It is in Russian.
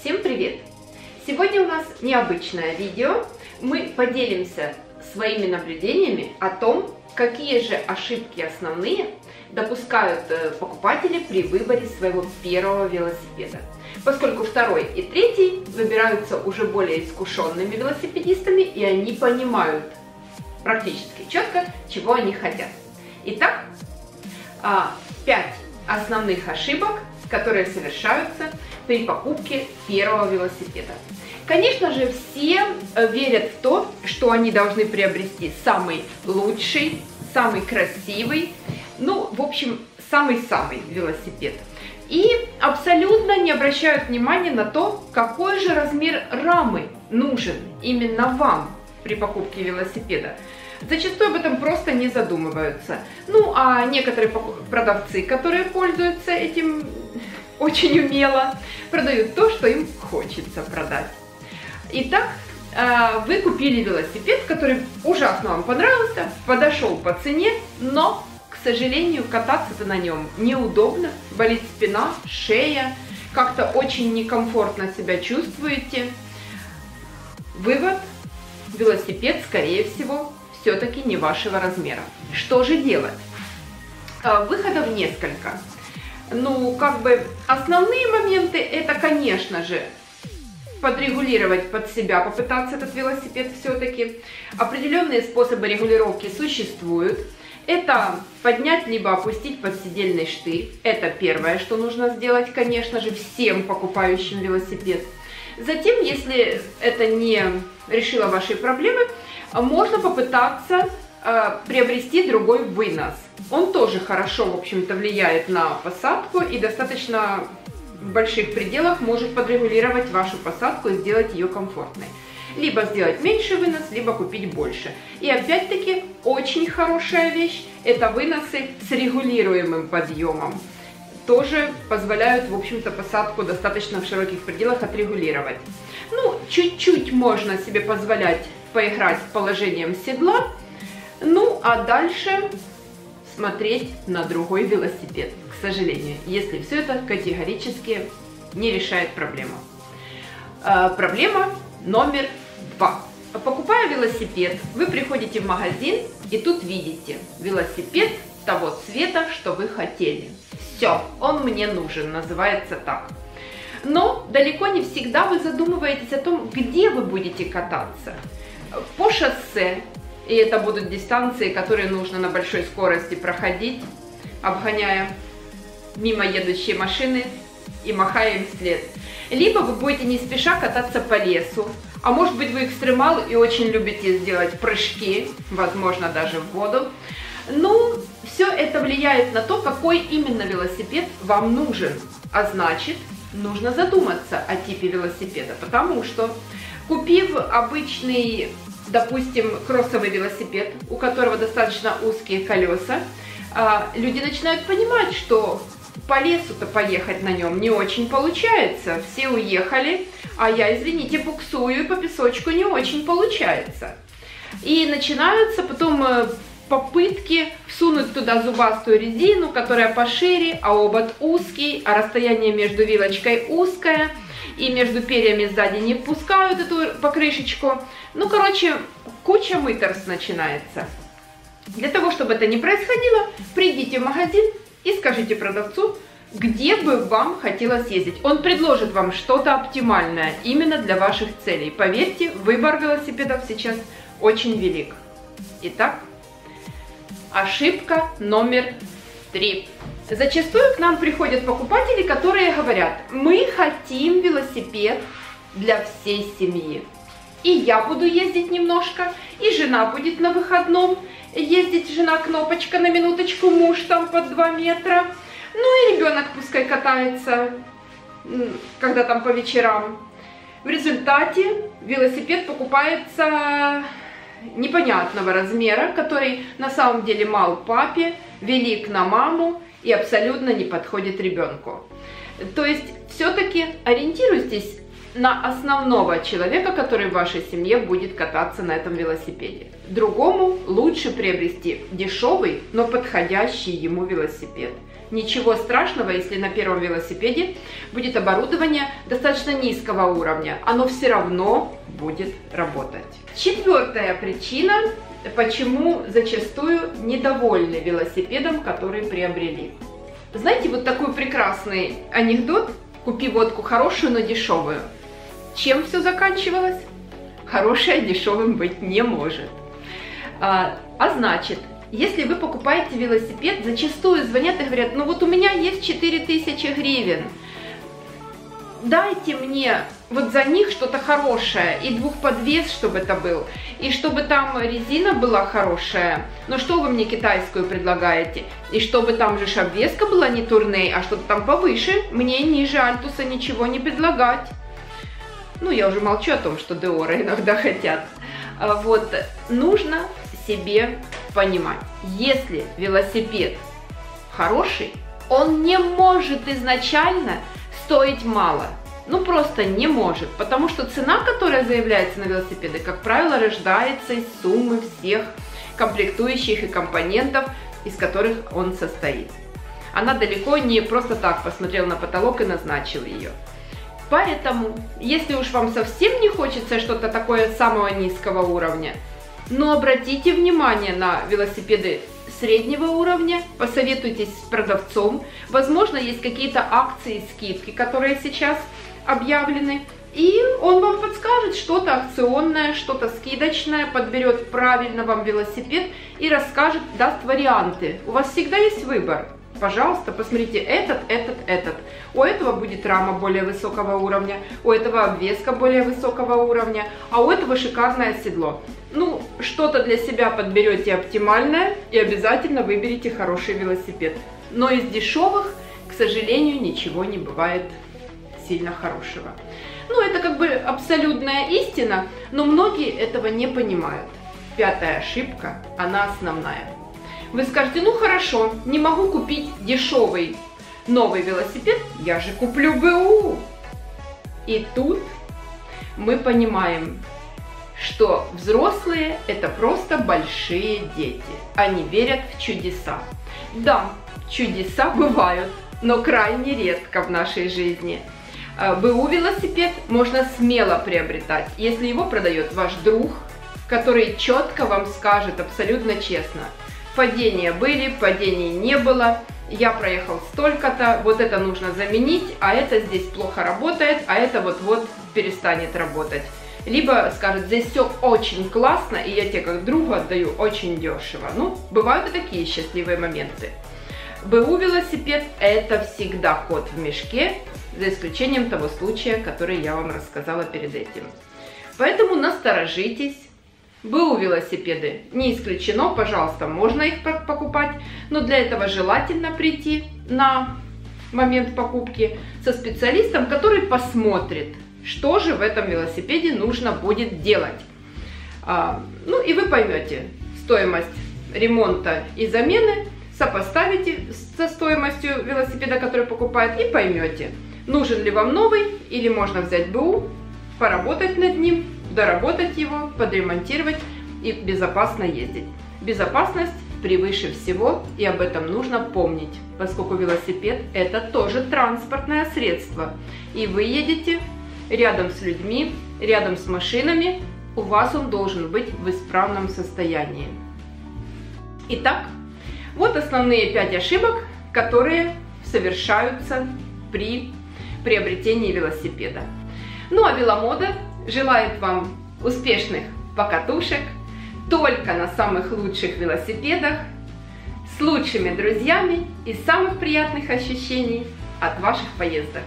Всем привет! Сегодня у нас необычное видео. Мы поделимся своими наблюдениями о том, какие же ошибки основные допускают э, покупатели при выборе своего первого велосипеда. Поскольку второй и третий выбираются уже более искушенными велосипедистами, и они понимают практически четко, чего они хотят. Итак, 5 а, основных ошибок, которые совершаются при покупке первого велосипеда. Конечно же, все э, верят в то, что они должны приобрести самый лучший, самый красивый, ну, в общем, самый-самый велосипед. И абсолютно не обращают внимания на то, какой же размер рамы нужен именно вам при покупке велосипеда. Зачастую об этом просто не задумываются. Ну, а некоторые продавцы, которые пользуются этим очень умело, продают то, что им хочется продать. Итак, э, вы купили велосипед, который ужасно вам понравился, подошел по цене, но, к сожалению, кататься-то на нем неудобно, болит спина, шея, как-то очень некомфортно себя чувствуете. Вывод, велосипед, скорее всего, все-таки не вашего размера. Что же делать? А, выходов несколько. Ну, как бы основные моменты это, конечно же, подрегулировать под себя, попытаться этот велосипед все-таки. Определенные способы регулировки существуют. Это поднять либо опустить подсидельный штырь. Это первое, что нужно сделать, конечно же, всем покупающим велосипед. Затем, если это не решило вашей проблемы, можно попытаться э, приобрести другой вынос. Он тоже хорошо, в общем-то, влияет на посадку и достаточно в больших пределах может подрегулировать вашу посадку и сделать ее комфортной. Либо сделать меньше вынос, либо купить больше. И опять-таки очень хорошая вещь – это выносы с регулируемым подъемом. Тоже позволяют, в общем-то, посадку достаточно в широких пределах отрегулировать. Ну, чуть-чуть можно себе позволять поиграть с положением седла, ну а дальше смотреть на другой велосипед, к сожалению, если все это категорически не решает проблему. А, проблема номер два. Покупая велосипед, вы приходите в магазин и тут видите велосипед того цвета, что вы хотели. Все, он мне нужен, называется так. Но далеко не всегда вы задумываетесь о том, где вы будете кататься по шоссе, и это будут дистанции, которые нужно на большой скорости проходить, обгоняя мимо едущие машины и махая им вслед. Либо вы будете не спеша кататься по лесу, а может быть вы экстремал и очень любите сделать прыжки, возможно даже в воду. Ну, все это влияет на то, какой именно велосипед вам нужен. А значит, нужно задуматься о типе велосипеда, потому что Купив обычный, допустим, кроссовый велосипед, у которого достаточно узкие колеса, а, люди начинают понимать, что по лесу-то поехать на нем не очень получается. Все уехали, а я, извините, буксую и по песочку не очень получается. И начинаются потом э, попытки всунуть туда зубастую резину, которая пошире, а обод узкий, а расстояние между вилочкой узкое – и между перьями сзади не пускают эту покрышечку. Ну, короче, куча мыторств начинается. Для того, чтобы это не происходило, придите в магазин и скажите продавцу, где бы вам хотелось ездить. Он предложит вам что-то оптимальное именно для ваших целей. Поверьте, выбор велосипедов сейчас очень велик. Итак, ошибка номер три. Зачастую к нам приходят покупатели, которые говорят, мы хотим велосипед для всей семьи. И я буду ездить немножко, и жена будет на выходном ездить, жена кнопочка на минуточку, муж там под 2 метра. Ну и ребенок пускай катается, когда там по вечерам. В результате велосипед покупается непонятного размера, который на самом деле мал папе, велик на маму, и абсолютно не подходит ребенку. То есть все-таки ориентируйтесь на основного человека, который в вашей семье будет кататься на этом велосипеде. Другому лучше приобрести дешевый, но подходящий ему велосипед. Ничего страшного, если на первом велосипеде будет оборудование достаточно низкого уровня. Оно все равно будет работать. Четвертая причина, почему зачастую недовольны велосипедом, который приобрели. Знаете, вот такой прекрасный анекдот. Купи водку хорошую, но дешевую. Чем все заканчивалось? Хорошая дешевым быть не может. А, а значит, если вы покупаете велосипед, зачастую звонят и говорят, ну вот у меня есть 4000 гривен, дайте мне вот за них что-то хорошее, и двухподвес, чтобы это был, и чтобы там резина была хорошая, но что вы мне китайскую предлагаете, и чтобы там же обвеска была не турней, а что-то там повыше, мне ниже альтуса ничего не предлагать. Ну, я уже молчу о том, что Деора иногда хотят. А вот, нужно себе понимать, если велосипед хороший, он не может изначально стоить мало. Ну, просто не может, потому что цена, которая заявляется на велосипеды, как правило, рождается из суммы всех комплектующих и компонентов, из которых он состоит. Она далеко не просто так посмотрел на потолок и назначил ее. Поэтому, если уж вам совсем не хочется что-то такое самого низкого уровня, но обратите внимание на велосипеды среднего уровня, посоветуйтесь с продавцом. Возможно, есть какие-то акции, скидки, которые сейчас объявлены. И он вам подскажет что-то акционное, что-то скидочное, подберет правильно вам велосипед и расскажет, даст варианты. У вас всегда есть выбор. Пожалуйста, посмотрите этот, этот, этот. У этого будет рама более высокого уровня, у этого обвеска более высокого уровня, а у этого шикарное седло. Ну, что-то для себя подберете оптимальное и обязательно выберите хороший велосипед. Но из дешевых, к сожалению, ничего не бывает сильно хорошего. Ну, это как бы абсолютная истина, но многие этого не понимают. Пятая ошибка, она основная. Вы скажете, ну хорошо, не могу купить дешевый новый велосипед, я же куплю БУ. И тут мы понимаем, что взрослые это просто большие дети. Они верят в чудеса. Да, чудеса бывают, но крайне редко в нашей жизни. А, БУ велосипед можно смело приобретать, если его продает ваш друг, который четко вам скажет абсолютно честно – падения были, падений не было, я проехал столько-то, вот это нужно заменить, а это здесь плохо работает, а это вот-вот перестанет работать. Либо скажет, здесь все очень классно, и я тебе как другу отдаю очень дешево. Ну, бывают и такие счастливые моменты. БУ велосипед это всегда кот в мешке, за исключением того случая, который я вам рассказала перед этим. Поэтому насторожитесь, БУ велосипеды не исключено, пожалуйста, можно их покупать, но для этого желательно прийти на момент покупки со специалистом, который посмотрит, что же в этом велосипеде нужно будет делать. А, ну и вы поймете стоимость ремонта и замены, сопоставите со стоимостью велосипеда, который покупает, и поймете, нужен ли вам новый или можно взять БУ, поработать над ним доработать его, подремонтировать и безопасно ездить. Безопасность превыше всего, и об этом нужно помнить, поскольку велосипед это тоже транспортное средство. И вы едете рядом с людьми, рядом с машинами, у вас он должен быть в исправном состоянии. Итак, вот основные пять ошибок, которые совершаются при приобретении велосипеда. Ну а веломода желает вам успешных покатушек, только на самых лучших велосипедах, с лучшими друзьями и самых приятных ощущений от ваших поездок.